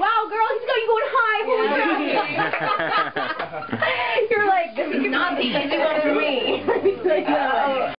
wow, girl, he's going, going high. Holy crap. You're like, this is not the easy one for me. Uh,